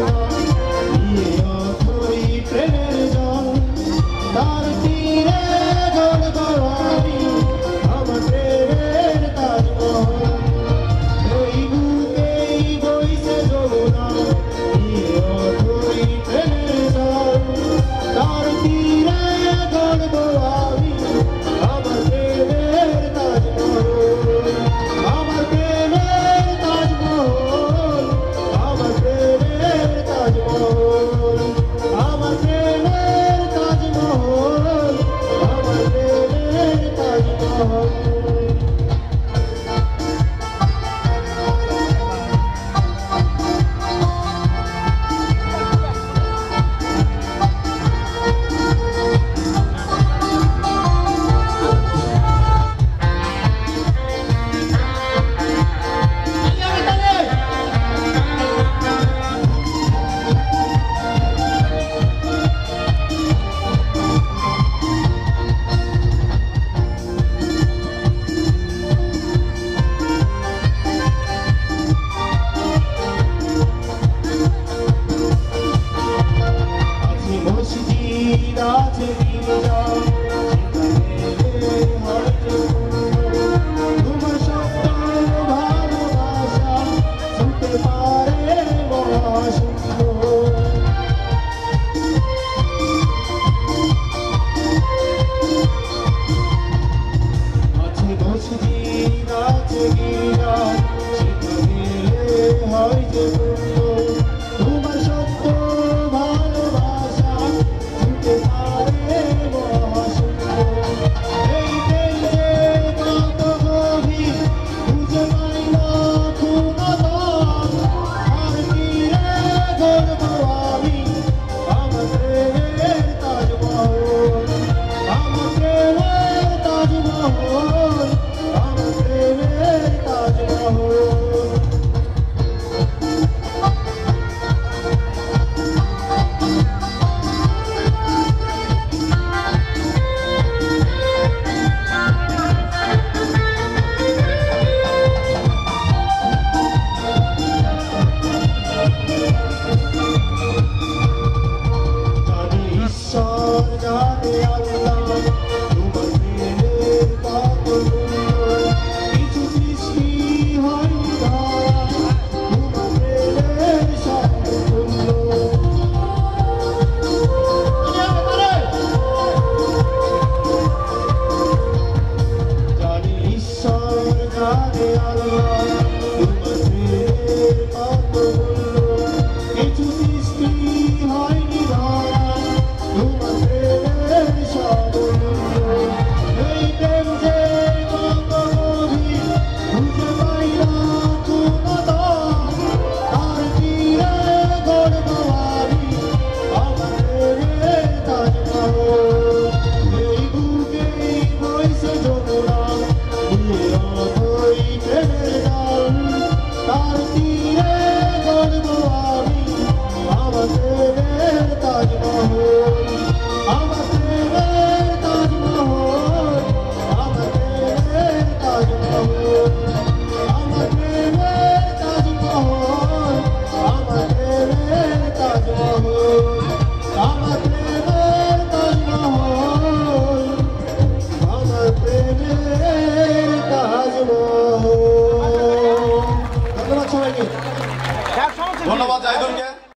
Oh. Oh. Allah, who must be